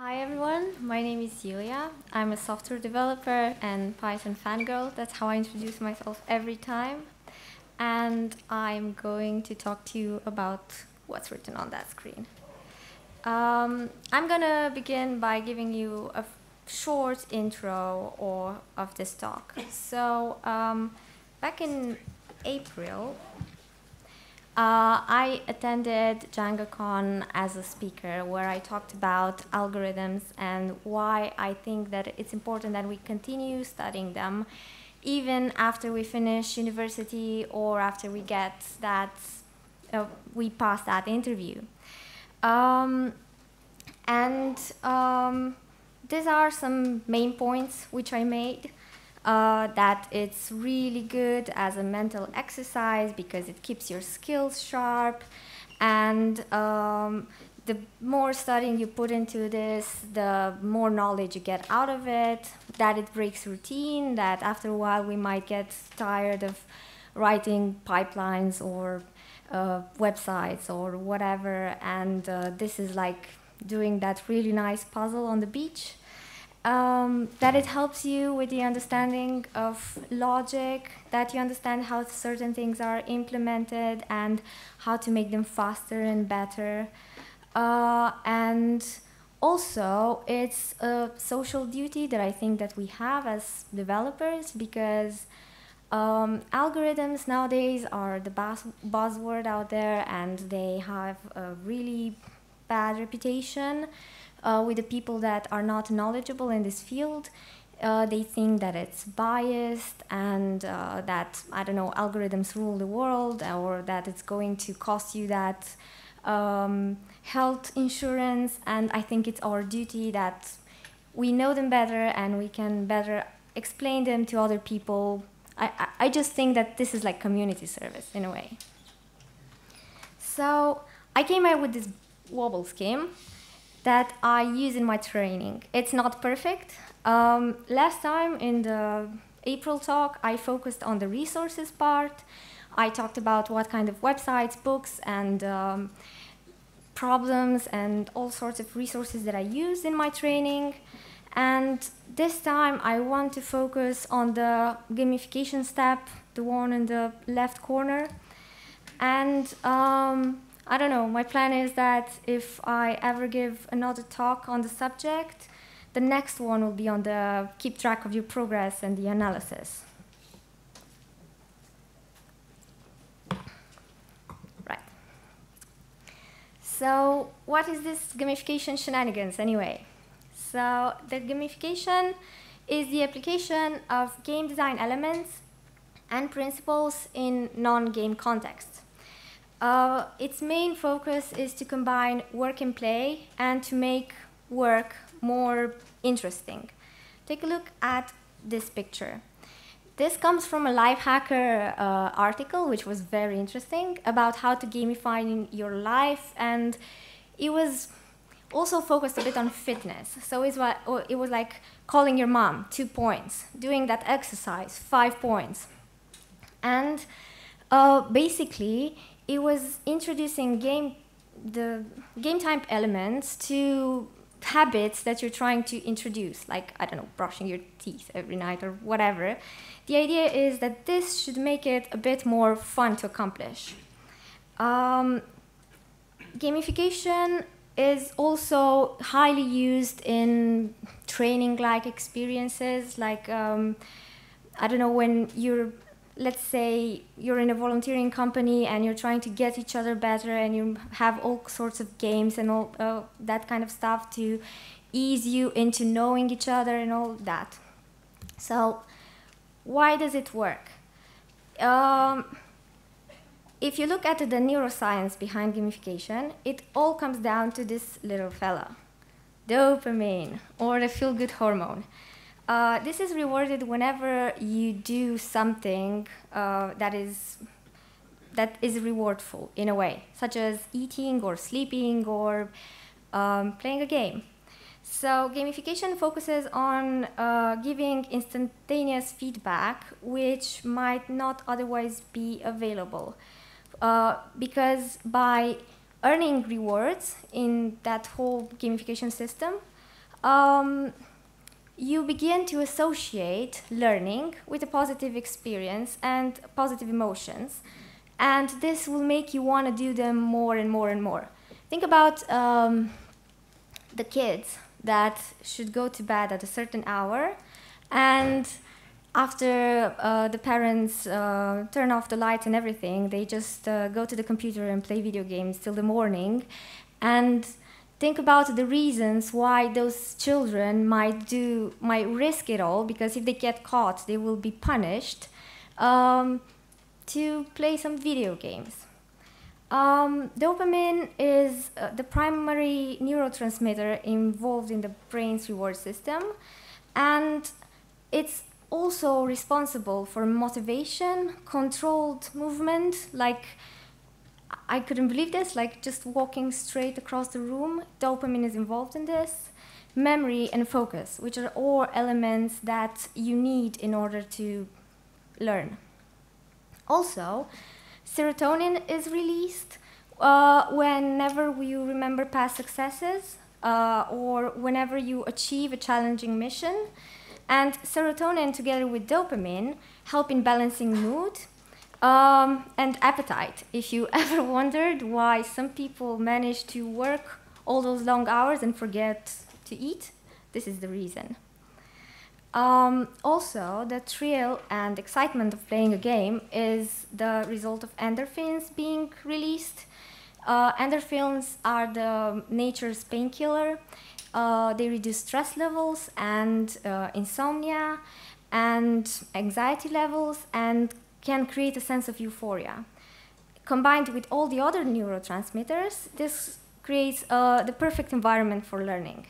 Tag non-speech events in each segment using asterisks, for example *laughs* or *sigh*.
Hi everyone, my name is Iulia. I'm a software developer and Python fangirl. That's how I introduce myself every time. And I'm going to talk to you about what's written on that screen. Um, I'm gonna begin by giving you a short intro or of this talk. So um, back in April, uh, I attended DjangoCon as a speaker where I talked about algorithms and why I think that it's important that we continue studying them even after we finish university or after we get that, uh, we pass that interview. Um, and um, these are some main points which I made uh, that it's really good as a mental exercise because it keeps your skills sharp. And um, the more studying you put into this, the more knowledge you get out of it, that it breaks routine, that after a while we might get tired of writing pipelines or uh, websites or whatever, and uh, this is like doing that really nice puzzle on the beach um, that it helps you with the understanding of logic, that you understand how certain things are implemented and how to make them faster and better. Uh, and also, it's a social duty that I think that we have as developers because um, algorithms nowadays are the buzz buzzword out there and they have a really bad reputation uh, with the people that are not knowledgeable in this field. Uh, they think that it's biased and uh, that, I don't know, algorithms rule the world or that it's going to cost you that um, health insurance. And I think it's our duty that we know them better and we can better explain them to other people. I, I just think that this is like community service in a way. So I came out with this wobble scheme that I use in my training. It's not perfect. Um, last time in the April talk, I focused on the resources part. I talked about what kind of websites, books, and um, problems and all sorts of resources that I use in my training. And this time I want to focus on the gamification step, the one in the left corner. And um, I don't know. My plan is that if I ever give another talk on the subject, the next one will be on the keep track of your progress and the analysis. Right. So what is this gamification shenanigans anyway? So the gamification is the application of game design elements and principles in non-game contexts. Uh, its main focus is to combine work and play and to make work more interesting. Take a look at this picture. This comes from a Lifehacker uh, article, which was very interesting, about how to gamify your life, and it was also focused a bit on fitness. So it was, it was like calling your mom, two points, doing that exercise, five points. And uh, basically, it was introducing game the game type elements to habits that you're trying to introduce, like, I don't know, brushing your teeth every night or whatever. The idea is that this should make it a bit more fun to accomplish. Um, gamification is also highly used in training-like experiences, like, um, I don't know, when you're let's say you're in a volunteering company and you're trying to get each other better and you have all sorts of games and all uh, that kind of stuff to ease you into knowing each other and all that. So why does it work? Um, if you look at the neuroscience behind gamification, it all comes down to this little fella, dopamine, or the feel-good hormone. Uh, this is rewarded whenever you do something uh, that is that is rewardful in a way, such as eating or sleeping or um, playing a game. So gamification focuses on uh, giving instantaneous feedback, which might not otherwise be available, uh, because by earning rewards in that whole gamification system, um, you begin to associate learning with a positive experience and positive emotions. And this will make you want to do them more and more and more. Think about um, the kids that should go to bed at a certain hour and after uh, the parents uh, turn off the lights and everything, they just uh, go to the computer and play video games till the morning. And think about the reasons why those children might do might risk it all because if they get caught they will be punished um, to play some video games. Um, dopamine is uh, the primary neurotransmitter involved in the brain's reward system and it's also responsible for motivation controlled movement like I couldn't believe this, like just walking straight across the room, dopamine is involved in this. Memory and focus, which are all elements that you need in order to learn. Also, serotonin is released uh, whenever you remember past successes uh, or whenever you achieve a challenging mission. And serotonin, together with dopamine, help in balancing mood um, and appetite. If you *laughs* ever wondered why some people manage to work all those long hours and forget to eat, this is the reason. Um, also, the thrill and excitement of playing a game is the result of endorphins being released. Uh, endorphins are the nature's painkiller. Uh, they reduce stress levels and uh, insomnia and anxiety levels and can create a sense of euphoria. Combined with all the other neurotransmitters, this creates uh, the perfect environment for learning.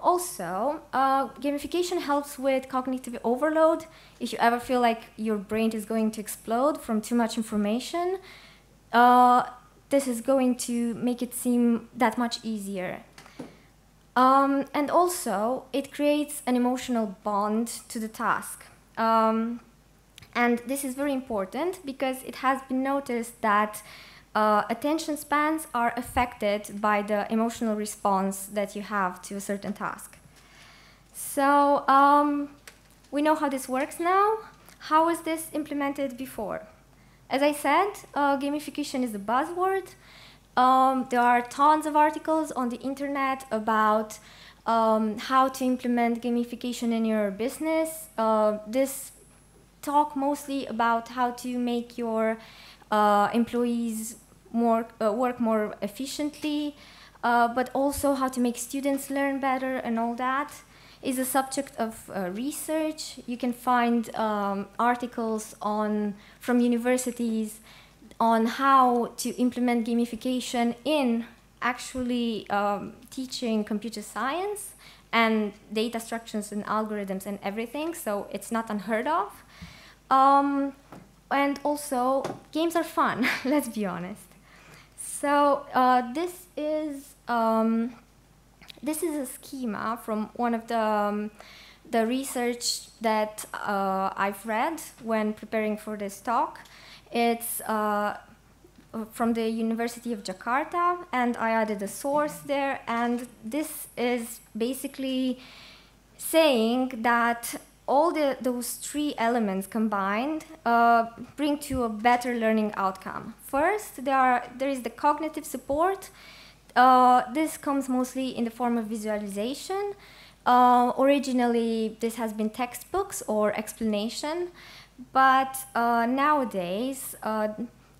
Also, uh, gamification helps with cognitive overload. If you ever feel like your brain is going to explode from too much information, uh, this is going to make it seem that much easier. Um, and also, it creates an emotional bond to the task. Um, and this is very important because it has been noticed that uh, attention spans are affected by the emotional response that you have to a certain task. So um, we know how this works now. How was this implemented before? As I said, uh, gamification is a buzzword. Um, there are tons of articles on the internet about um, how to implement gamification in your business. Uh, this talk mostly about how to make your uh, employees more uh, work more efficiently, uh, but also how to make students learn better and all that is a subject of uh, research. You can find um, articles on from universities on how to implement gamification in actually um, teaching computer science and data structures and algorithms and everything. So it's not unheard of. Um, and also, games are fun, *laughs* let's be honest. So uh, this is um, this is a schema from one of the um, the research that uh, I've read when preparing for this talk. It's uh, from the University of Jakarta, and I added a source there. And this is basically saying that all the, those three elements combined uh, bring to a better learning outcome. First, there, are, there is the cognitive support. Uh, this comes mostly in the form of visualization. Uh, originally, this has been textbooks or explanation, but uh, nowadays, uh,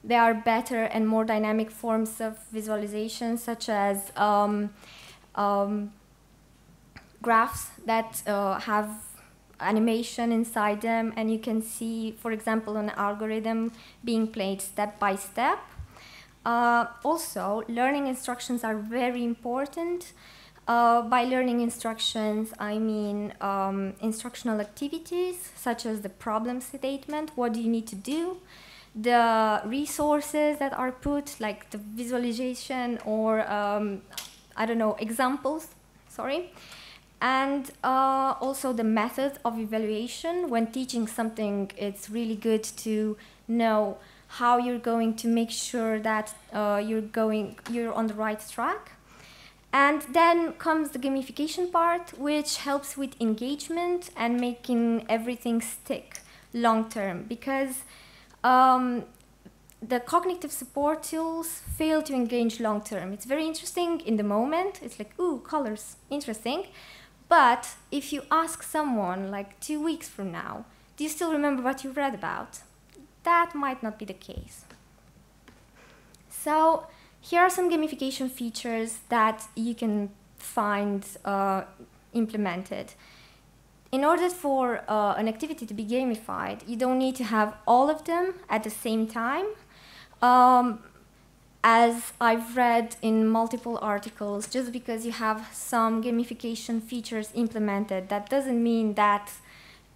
there are better and more dynamic forms of visualization, such as um, um, graphs that uh, have animation inside them and you can see, for example, an algorithm being played step by step. Uh, also, learning instructions are very important. Uh, by learning instructions, I mean um, instructional activities such as the problem statement, what do you need to do, the resources that are put, like the visualization or, um, I don't know, examples, sorry, and uh, also the method of evaluation. When teaching something, it's really good to know how you're going to make sure that uh, you're going you're on the right track. And then comes the gamification part, which helps with engagement and making everything stick long term. Because um, the cognitive support tools fail to engage long term. It's very interesting in the moment. It's like, ooh, colors, interesting. But if you ask someone like two weeks from now, do you still remember what you read about? That might not be the case. So here are some gamification features that you can find uh, implemented. In order for uh, an activity to be gamified, you don't need to have all of them at the same time. Um, as I've read in multiple articles, just because you have some gamification features implemented, that doesn't mean that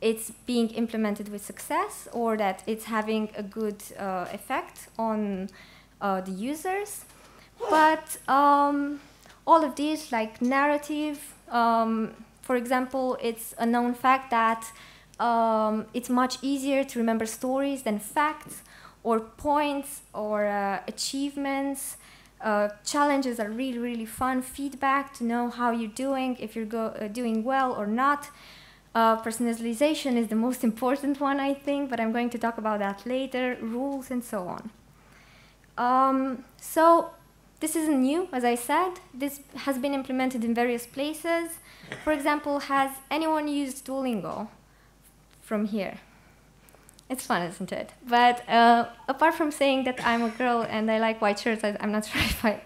it's being implemented with success or that it's having a good uh, effect on uh, the users. But um, all of these, like narrative, um, for example, it's a known fact that um, it's much easier to remember stories than facts or points or uh, achievements. Uh, challenges are really, really fun. Feedback to know how you're doing, if you're uh, doing well or not. Uh, personalization is the most *laughs* important one, I think, but I'm going to talk about that later. Rules and so on. Um, so this isn't new, as I said. This has been implemented in various places. For example, has anyone used Duolingo from here? It's fun, isn't it? But uh, apart from saying that I'm a girl and I like white shirts, I, am not *laughs* sure if I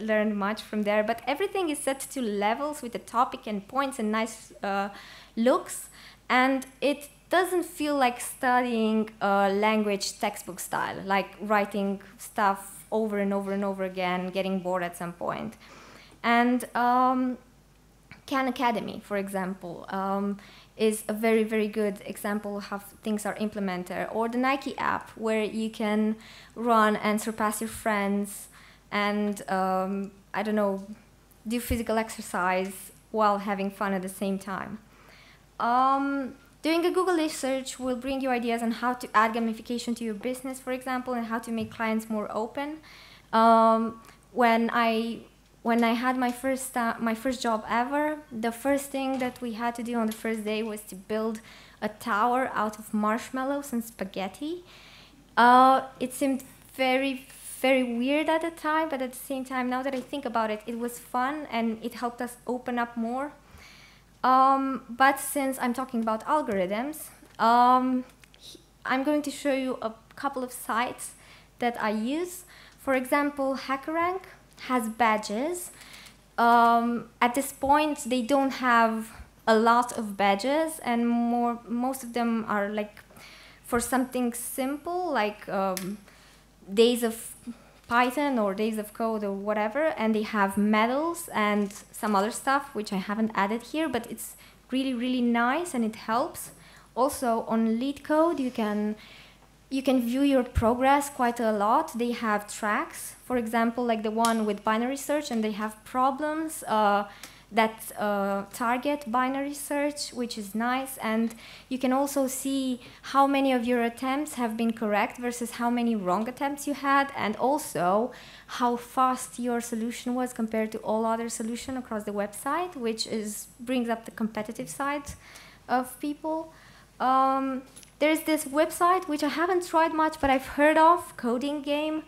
learned much from there. But everything is set to levels with a topic and points and nice uh, looks. And it doesn't feel like studying a language textbook style, like writing stuff over and over and over again, getting bored at some point. And um, Khan Academy, for example, um, is a very, very good example of how things are implemented. Or the Nike app, where you can run and surpass your friends and, um, I don't know, do physical exercise while having fun at the same time. Um, doing a Google search will bring you ideas on how to add gamification to your business, for example, and how to make clients more open. Um, when I when I had my first uh, my first job ever, the first thing that we had to do on the first day was to build a tower out of marshmallows and spaghetti. Uh, it seemed very very weird at the time, but at the same time, now that I think about it, it was fun and it helped us open up more. Um, but since I'm talking about algorithms, um, I'm going to show you a couple of sites that I use. For example, HackerRank has badges. Um, at this point, they don't have a lot of badges, and more most of them are like for something simple, like um, days of Python or days of code or whatever, and they have medals and some other stuff which I haven't added here, but it's really really nice and it helps. Also on LeetCode, you can you can view your progress quite a lot. They have tracks, for example, like the one with binary search, and they have problems uh, that uh, target binary search, which is nice. And you can also see how many of your attempts have been correct versus how many wrong attempts you had, and also how fast your solution was compared to all other solution across the website, which is brings up the competitive side of people. Um, there's this website which I haven't tried much, but I've heard of, CodinGame,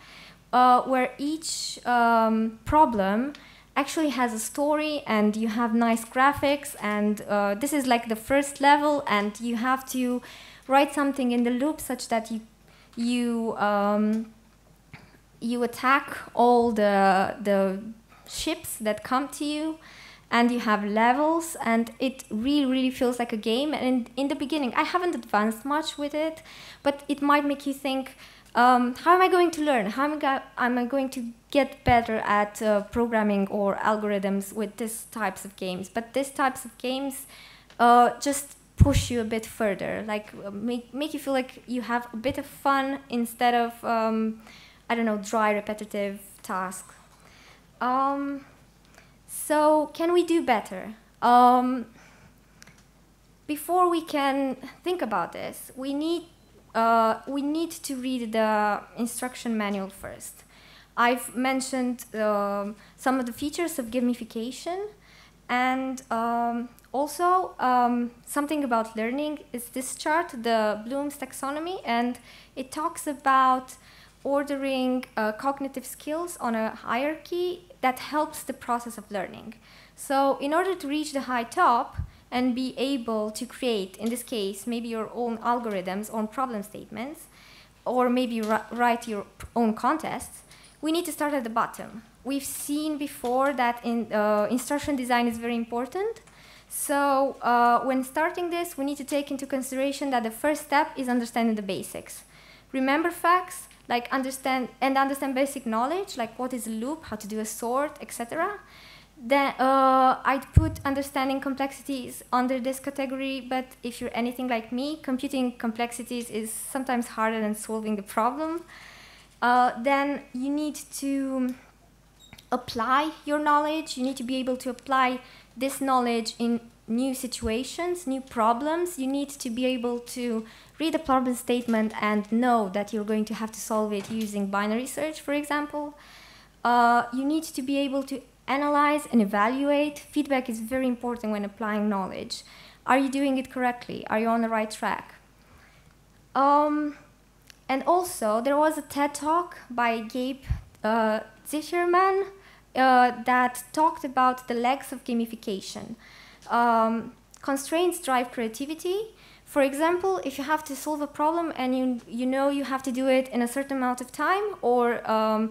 uh, where each um, problem actually has a story and you have nice graphics and uh, this is like the first level and you have to write something in the loop such that you you um, you attack all the the ships that come to you and you have levels and it really really feels like a game. And in, the beginning i haven't advanced much with it but it might make you think um, how am i going to learn? How am I, going to get better at uh, programming or algorithms with these types of games? But these types of games uh, just push you a bit further like uh, make, make you feel like you have a bit of fun instead of um, i don't know dry repetitive tasks um, so can we do better? Um, before we can think about this, we need uh, we need to read the instruction manual first. I've mentioned um, some of the features of gamification, and um, also um, something about learning is this chart, the Bloom's taxonomy, and it talks about ordering uh, cognitive skills on a hierarchy that helps the process of learning. So in order to reach the high top and be able to create, in this case, maybe your own algorithms, own problem statements, or maybe write your own contests, we need to start at the bottom. We've seen before that in, uh, instruction design is very important. So uh, when starting this, we need to take into consideration that the first step is understanding the basics. Remember facts, like understand and understand basic knowledge, like what is a loop, how to do a sort, etc. Then uh, I'd put understanding complexities under this category, but if you're anything like me, computing complexities is sometimes harder than solving the problem. Uh, then you need to apply your knowledge. You need to be able to apply this knowledge in new situations, new problems. You need to be able to read a problem statement and know that you're going to have to solve it using binary search, for example. Uh, you need to be able to analyze and evaluate. Feedback is very important when applying knowledge. Are you doing it correctly? Are you on the right track? Um, and also, there was a TED talk by Gabe uh, uh, that talked about the legs of gamification. Um, constraints drive creativity, for example, if you have to solve a problem and you, you know you have to do it in a certain amount of time or um,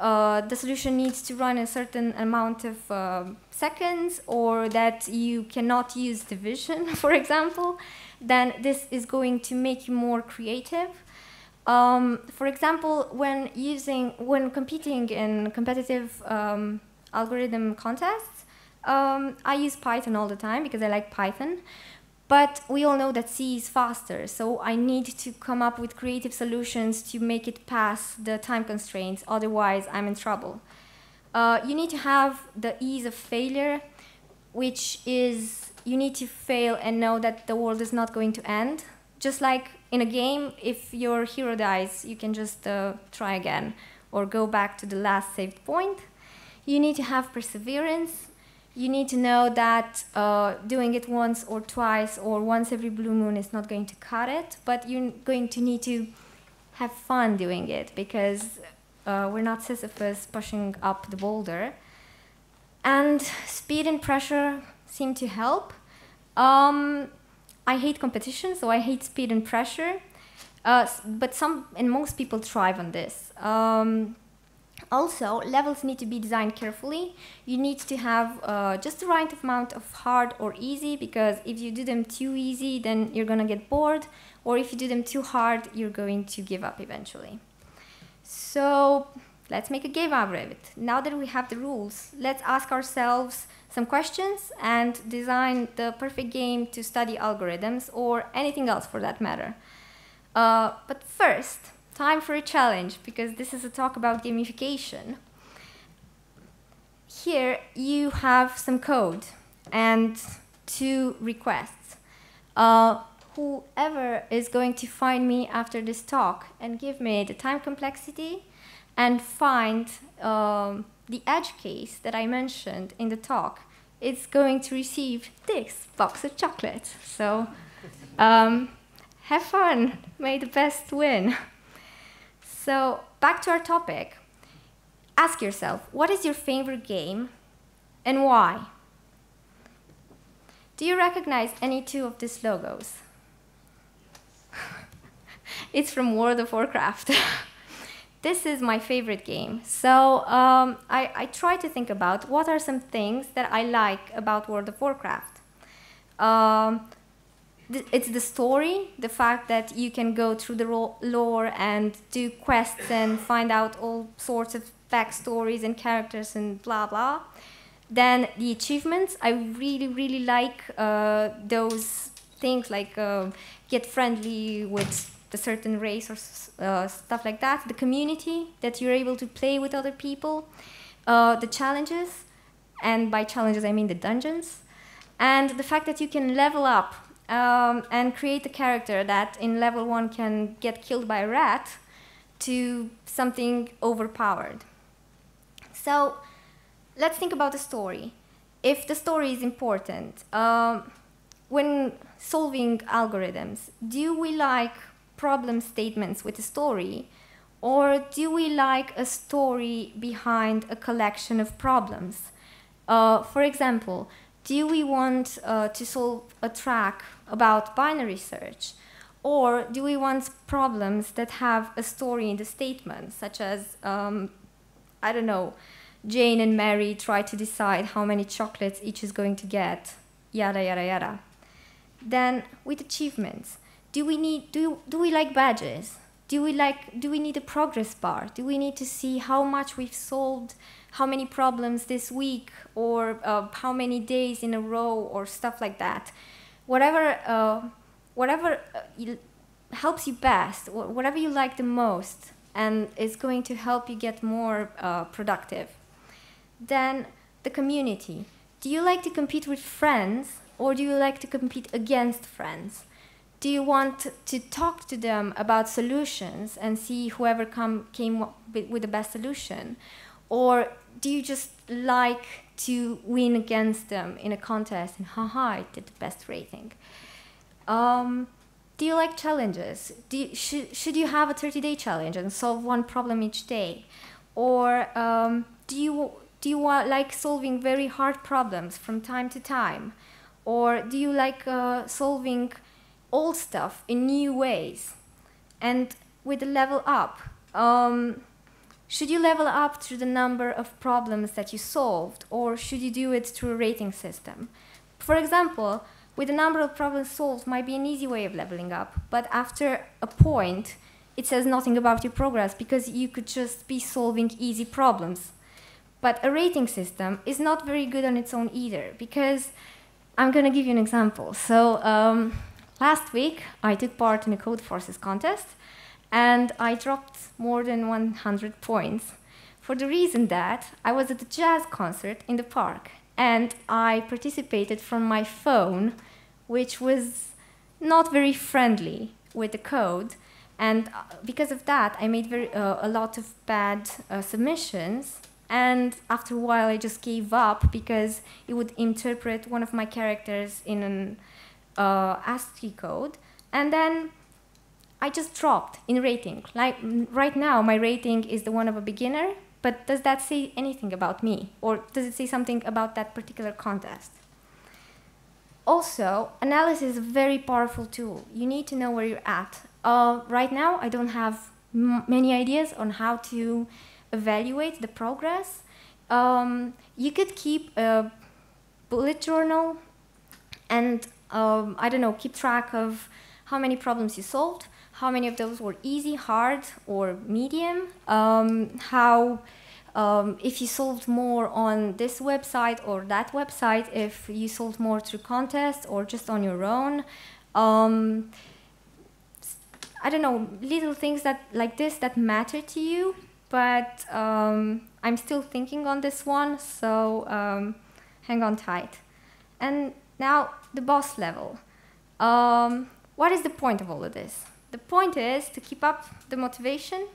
uh, the solution needs to run a certain amount of uh, seconds or that you cannot use division, *laughs* for example, then this is going to make you more creative. Um, for example, when using, when competing in competitive um, algorithm contests, um, I use Python all the time because I like Python. But we all know that C is faster, so I need to come up with creative solutions to make it pass the time constraints, otherwise I'm in trouble. Uh, you need to have the ease of failure, which is you need to fail and know that the world is not going to end. Just like in a game, if your hero dies, you can just uh, try again or go back to the last saved point. You need to have perseverance you need to know that uh, doing it once or twice or once every blue moon is not going to cut it, but you're going to need to have fun doing it because uh, we're not Sisyphus pushing up the boulder. And speed and pressure seem to help. Um, I hate competition, so I hate speed and pressure. Uh, but some and most people thrive on this. Um, also, levels need to be designed carefully. You need to have uh, just the right amount of hard or easy because if you do them too easy, then you're gonna get bored. Or if you do them too hard, you're going to give up eventually. So let's make a game out of it. Now that we have the rules, let's ask ourselves some questions and design the perfect game to study algorithms or anything else for that matter. Uh, but first, time for a challenge because this is a talk about gamification. Here you have some code and two requests. Uh, whoever is going to find me after this talk and give me the time complexity and find um, the edge case that I mentioned in the talk is going to receive this box of chocolates. So um, have fun. May the best win. *laughs* So back to our topic. Ask yourself, what is your favorite game and why? Do you recognize any two of these logos? *laughs* it's from World of Warcraft. *laughs* this is my favorite game. So um, I, I try to think about what are some things that I like about World of Warcraft. Um, it's the story, the fact that you can go through the lore and do quests and find out all sorts of backstories and characters and blah blah. Then the achievements, I really really like uh, those things like uh, get friendly with a certain race or uh, stuff like that. The community that you're able to play with other people, uh, the challenges, and by challenges I mean the dungeons, and the fact that you can level up um, and create a character that in level one can get killed by a rat to something overpowered. So let's think about the story. If the story is important, um, when solving algorithms, do we like problem statements with a story, or do we like a story behind a collection of problems? Uh, for example, do we want uh, to solve a track about binary search? Or do we want problems that have a story in the statement, such as, um, I don't know, Jane and Mary try to decide how many chocolates each is going to get, yada, yada, yada. Then with achievements, do we need, do, do we like badges? Do we like, do we need a progress bar? Do we need to see how much we've solved, how many problems this week, or uh, how many days in a row, or stuff like that? Whatever, uh, whatever uh, helps you best, whatever you like the most, and is going to help you get more uh, productive. Then the community. Do you like to compete with friends or do you like to compete against friends? Do you want to talk to them about solutions and see whoever come, came with the best solution? Or do you just like to win against them in a contest and haha, I did the best rating? Um, do you like challenges? You, should, should you have a 30 day challenge and solve one problem each day? Or um, do you do you want, like solving very hard problems from time to time? Or do you like uh, solving old stuff in new ways? And with the level up, um, should you level up through the number of problems that you solved, or should you do it through a rating system? For example, with the number of problems solved might be an easy way of leveling up, but after a point, it says nothing about your progress because you could just be solving easy problems. But a rating system is not very good on its own either, because I'm going to give you an example. So um, last week, I took part in a Codeforces contest, and I dropped more than 100 points for the reason that I was at a jazz concert in the park, and I participated from my phone, which was not very friendly with the code. And uh, because of that, I made very, uh, a lot of bad uh, submissions and after a while, I just gave up because it would interpret one of my characters in an uh, ASCII code. And then I just dropped in rating. Like right now, my rating is the one of a beginner, but does that say anything about me? Or does it say something about that particular contest? Also, analysis is a very powerful tool. You need to know where you're at. Uh, right now, I don't have many ideas on how to evaluate the progress, um, you could keep a bullet journal and um, I don't know, keep track of how many problems you solved, how many of those were easy, hard, or medium, um, how um, if you solved more on this website or that website, if you solved more through contests or just on your own. Um, I don't know, little things that like this that matter to you but um, I'm still thinking on this one, so um, hang on tight. And now the boss level. Um, what is the point of all of this? The point is to keep up the motivation,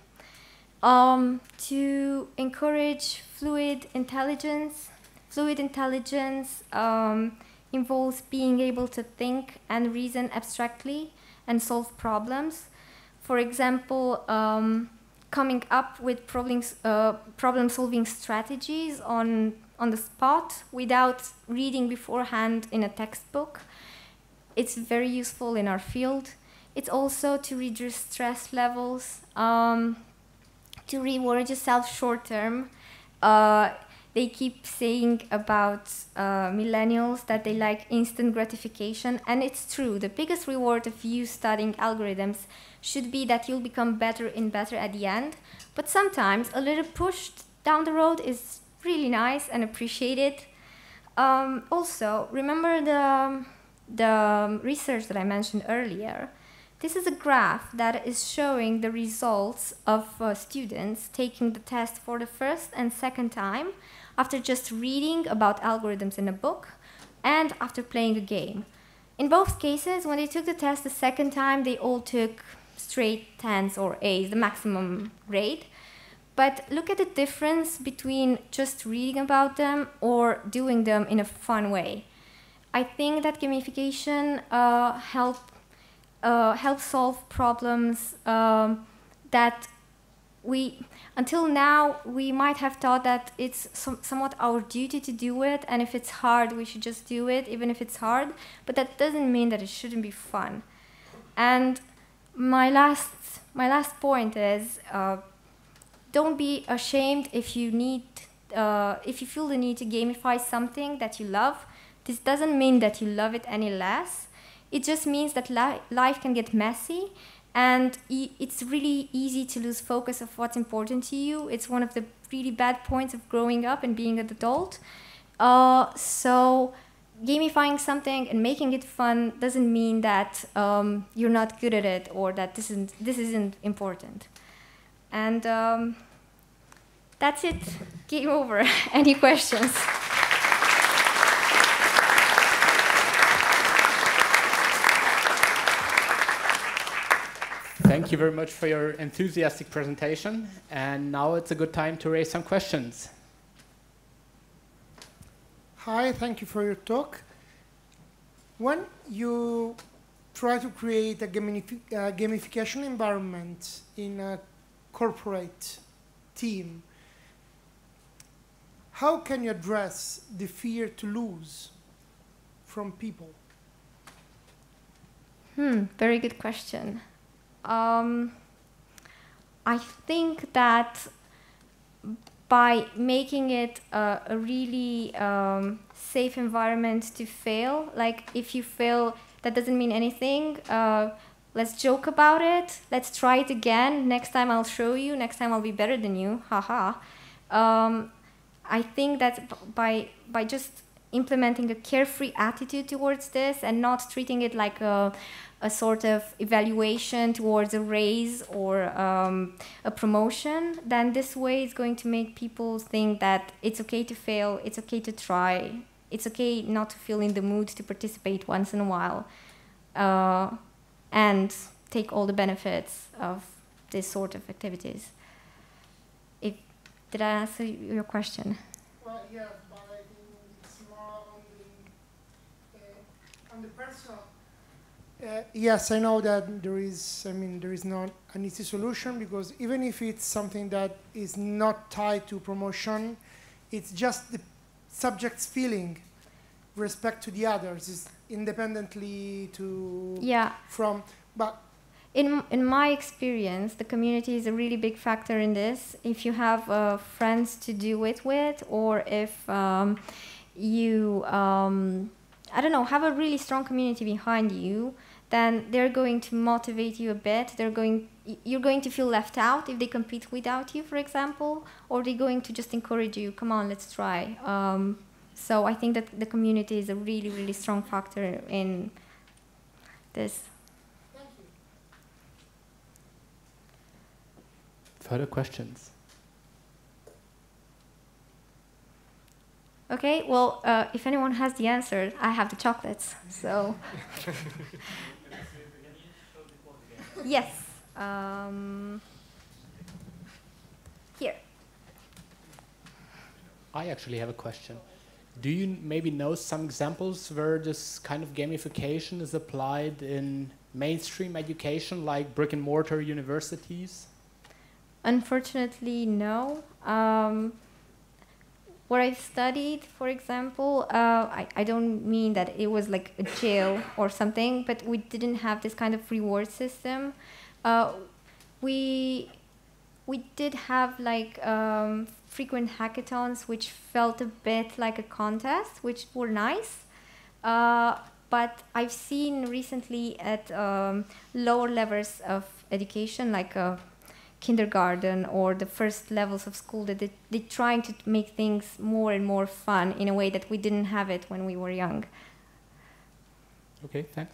um, to encourage fluid intelligence. Fluid intelligence um, involves being able to think and reason abstractly and solve problems. For example, um, coming up with problems, uh, problem solving strategies on, on the spot without reading beforehand in a textbook. It's very useful in our field. It's also to reduce stress levels, um, to reward yourself short term. Uh, they keep saying about uh, millennials that they like instant gratification, and it's true. The biggest reward of you studying algorithms should be that you'll become better and better at the end. But sometimes a little push down the road is really nice and appreciated. Um, also, remember the, the research that I mentioned earlier. This is a graph that is showing the results of uh, students taking the test for the first and second time after just reading about algorithms in a book and after playing a game. In both cases, when they took the test the second time, they all took straight tens or A's, the maximum grade. but look at the difference between just reading about them or doing them in a fun way. I think that gamification uh, help uh, help solve problems um, that we until now we might have thought that it's some, somewhat our duty to do it and if it's hard we should just do it even if it's hard but that doesn't mean that it shouldn't be fun. And my last my last point is uh, don't be ashamed if you need uh, if you feel the need to gamify something that you love. This doesn't mean that you love it any less it just means that li- life can get messy and it's really easy to lose focus of what's important to you. It's one of the really bad points of growing up and being an adult. Uh, so gamifying something and making it fun doesn't mean that um, you're not good at it or that this isn't this isn't important. And um, that's it. Game over. *laughs* Any questions? Thank you very much for your enthusiastic presentation. And now it's a good time to raise some questions. Hi, thank you for your talk. When you try to create a gamification environment in a corporate team, how can you address the fear to lose from people? Hmm, very good question. Um, I think that by making it a, a really um, safe environment to fail, like if you fail, that doesn't mean anything. Uh, let's joke about it. Let's try it again. Next time I'll show you. Next time I'll be better than you. Haha. Um, I think that by by just implementing a carefree attitude towards this and not treating it like a a sort of evaluation towards a raise or um, a promotion, then this way is going to make people think that it's okay to fail, it's okay to try, it's okay not to feel in the mood to participate once in a while, uh, and take all the benefits of this sort of activities. If, did I answer your question? Well, yeah, but I think it's more on the, uh, on the personal uh, yes, I know that there is, I mean, there is not an easy solution because even if it's something that is not tied to promotion, it's just the subject's feeling respect to the others is independently to yeah. from but in in my experience the community is a really big factor in this. If you have uh, friends to do it with or if um, you um, I don't know have a really strong community behind you then they're going to motivate you a bit. They're going, you're going to feel left out if they compete without you, for example, or they're going to just encourage you. Come on, let's try. Um, so I think that the community is a really, really strong factor in this. Further questions? Okay, well, uh, if anyone has the answer, I have the chocolates. So. *laughs* yes. Um, here. I actually have a question. Do you maybe know some examples where this kind of gamification is applied in mainstream education, like brick and mortar universities? Unfortunately, no. Um, where I studied, for example, uh, I, I don't mean that it was like a jail or something, but we didn't have this kind of reward system. Uh, we we did have like um, frequent hackathons, which felt a bit like a contest, which were nice. Uh, but I've seen recently at um, lower levels of education, like uh, kindergarten or the first levels of school that they, they're trying to make things more and more fun in a way that we didn't have it when we were young. Okay, thanks.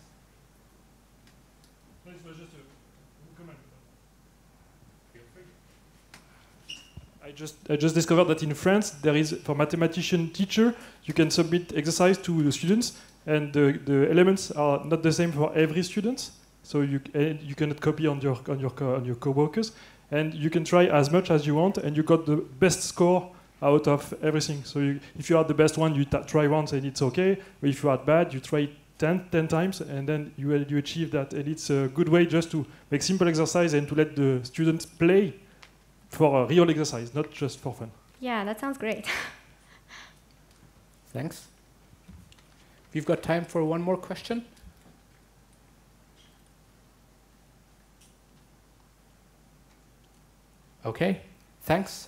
I just I just discovered that in France there is for mathematician teacher you can submit exercise to the students and the, the elements are not the same for every student so you you cannot copy on your on your on your coworkers and you can try as much as you want, and you got the best score out of everything. So you, if you are the best one, you ta- try once and it's okay. But if you are bad, you try 10, 10 times, and then you, you achieve that. And it's a good way just to make simple exercise and to let the students play for a real exercise, not just for fun. Yeah, that sounds great. *laughs* Thanks. We've got time for one more question. Okay, thanks.